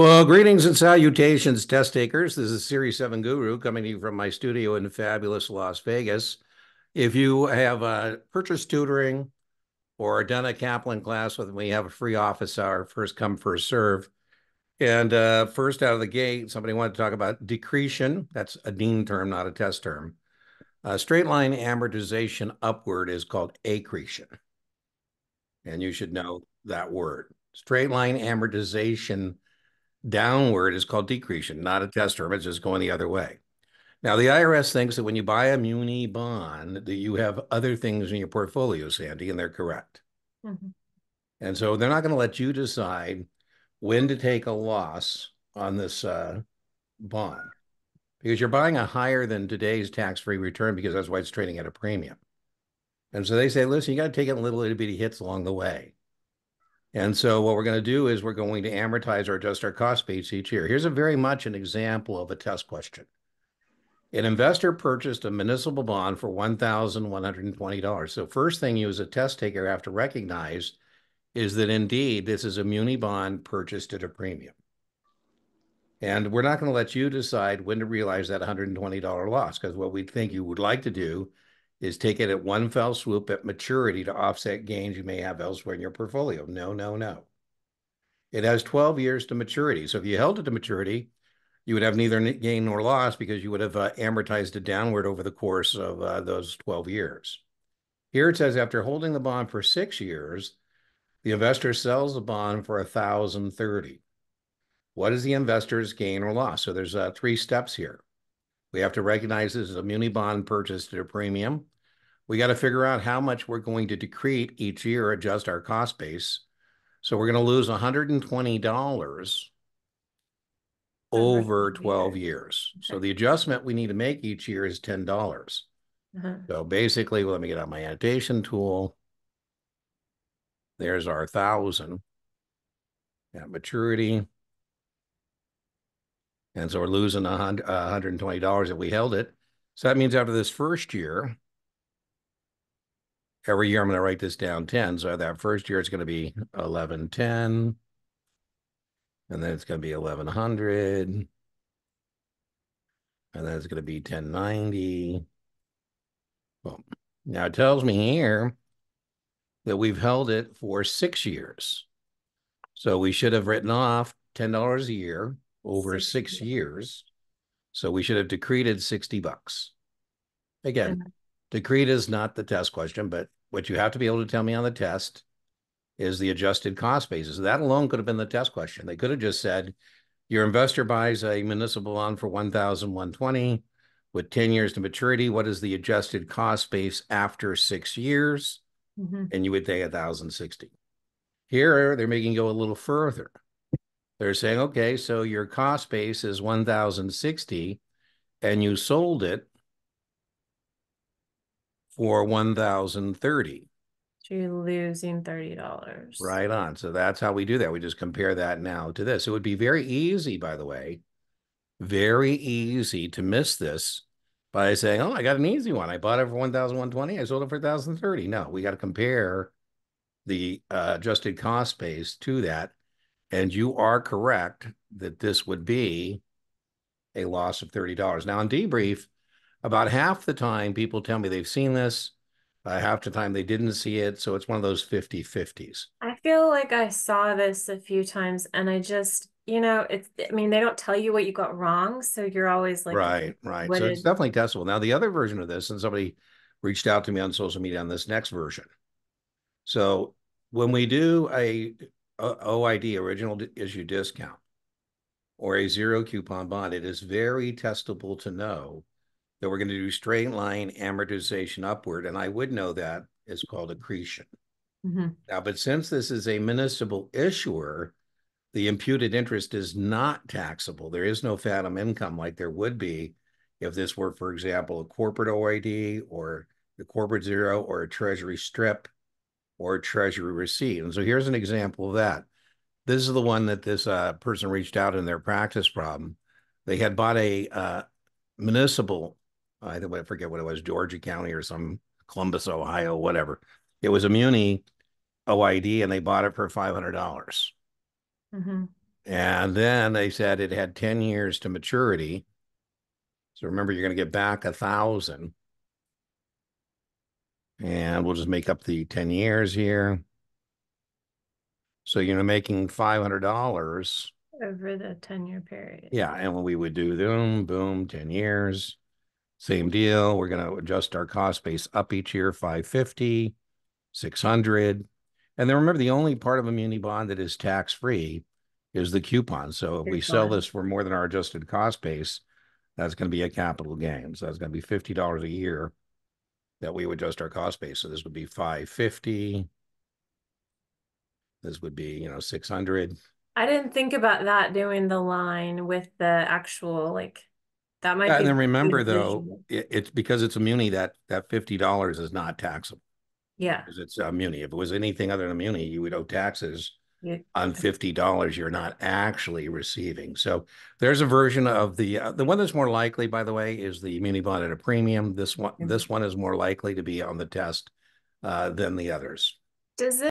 Well, greetings and salutations, test takers. This is Series 7 Guru coming to you from my studio in fabulous Las Vegas. If you have uh, purchased tutoring or done a Kaplan class with me, have a free office hour, first come, first serve. And uh, first out of the gate, somebody wanted to talk about decretion. That's a dean term, not a test term. Uh, straight line amortization upward is called accretion. And you should know that word. Straight line amortization downward is called decretion, not a test term. It's just going the other way. Now, the IRS thinks that when you buy a muni bond, that you have other things in your portfolio, Sandy, and they're correct. Mm-hmm. And so they're not going to let you decide when to take a loss on this uh, bond because you're buying a higher than today's tax-free return because that's why it's trading at a premium. And so they say, listen, you got to take it in little itty bitty hits along the way. And so what we're going to do is we're going to amortize or adjust our cost base each year. Here's a very much an example of a test question. An investor purchased a municipal bond for $1,120. So first thing you as a test taker have to recognize is that indeed this is a muni bond purchased at a premium. And we're not going to let you decide when to realize that $120 loss because what we think you would like to do is take it at one fell swoop at maturity to offset gains you may have elsewhere in your portfolio. No, no, no. It has 12 years to maturity. So if you held it to maturity, you would have neither gain nor loss because you would have uh, amortized it downward over the course of uh, those 12 years. Here it says after holding the bond for six years, the investor sells the bond for 1030 What is the investor's gain or loss? So there's uh, three steps here. We have to recognize this is a muni bond purchased at a premium. We got to figure out how much we're going to decrete each year, adjust our cost base. So we're going to lose $120 over 12 years. Okay. So the adjustment we need to make each year is 10. dollars uh -huh. So basically, let me get out my annotation tool. There's our thousand at maturity. And so we're losing a hundred, $120 if we held it. So that means after this first year, every year I'm going to write this down 10. So that first year it's going to be 1110. And then it's going to be 1100. And then it's going to be 1090. Well, now it tells me here that we've held it for six years. So we should have written off $10 a year over six years. So we should have decreed 60 bucks. Again, decreed is not the test question, but what you have to be able to tell me on the test is the adjusted cost basis. That alone could have been the test question. They could have just said, your investor buys a municipal bond for 1,120 with 10 years to maturity. What is the adjusted cost base after six years? Mm-hmm. And you would pay 1,060. Here, they're making go a little further. They're saying, okay, so your cost base is 1,060 and you sold it for 1,030. So you're losing $30. Right on. So that's how we do that. We just compare that now to this. It would be very easy, by the way, very easy to miss this by saying, oh, I got an easy one. I bought it for 1,120. I sold it for 1,030. No, we got to compare the uh, adjusted cost base to that and you are correct that this would be a loss of $30. Now, in debrief, about half the time people tell me they've seen this, uh, half the time they didn't see it. So it's one of those 50 50s. I feel like I saw this a few times and I just, you know, it's, I mean, they don't tell you what you got wrong. So you're always like, right, right. So did... it's definitely testable. Now, the other version of this, and somebody reached out to me on social media on this next version. So when we do a OID, original issue discount, or a zero coupon bond, it is very testable to know that we're going to do straight line amortization upward. And I would know that is called accretion. Mm-hmm. Now, but since this is a municipal issuer, the imputed interest is not taxable. There is no phantom income like there would be if this were, for example, a corporate OID or the corporate zero or a treasury strip or treasury receipt. And so here's an example of that. This is the one that this uh, person reached out in their practice problem. They had bought a uh, municipal, I forget what it was, Georgia County or some Columbus, Ohio, whatever. It was a muni OID and they bought it for 500. dollars mm-hmm. And then they said it had ten years to maturity. So remember, you're gonna get back a thousand. And we'll just make up the ten years here. So you're making five hundred dollars. Over the ten-year period. Yeah, and when we would do boom, boom, ten years. Same deal. We're gonna adjust our cost base up each year, 550, 600. And then remember, the only part of a muni bond that is tax-free is the coupon. So if we sell this for more than our adjusted cost base, that's gonna be a capital gain. So that's gonna be fifty dollars a year that we would adjust our cost base. So this would be five fifty. This would be, you know, six hundred. I didn't think about that doing the line with the actual like that might Yeah, be and then remember though, it, it's because it's a muni that that fifty dollars is not taxable. Yeah. Because it's a muni. If it was anything other than a muni, you would owe taxes on fifty dollars you're not actually receiving. So there's a version of the uh, the one that's more likely, by the way, is the muni bond at a premium. This one Mhm. this one is more likely to be on the test uh, than the others. Does